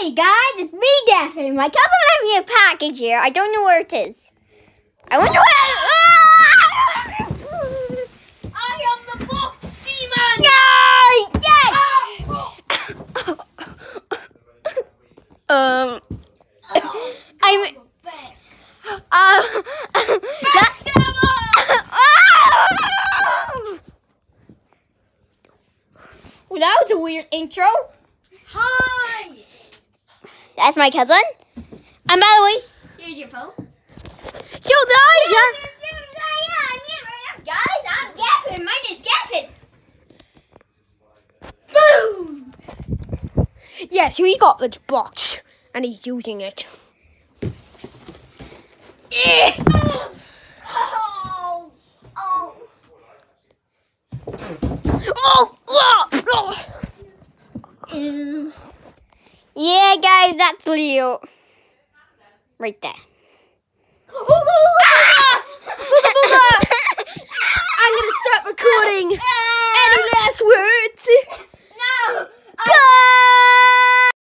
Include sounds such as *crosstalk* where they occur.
Hey guys, it's me, Gavin. My cousin left me a package here. I don't know where it is. I wonder where. I am the box demon. Yay! *laughs* um. I'm. Um. Well, *laughs* that was a weird intro. Hi. That's my cousin. And by the way, Here's your phone. so guys, uh, guys, I'm Gavin. My name's. Boom. Yes, we got this box, and he's using it. Eh. Oh. Oh. Oh, oh, oh. Yeah, guys, that's Leo. Right there.